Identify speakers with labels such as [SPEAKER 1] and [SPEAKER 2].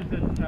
[SPEAKER 1] はい。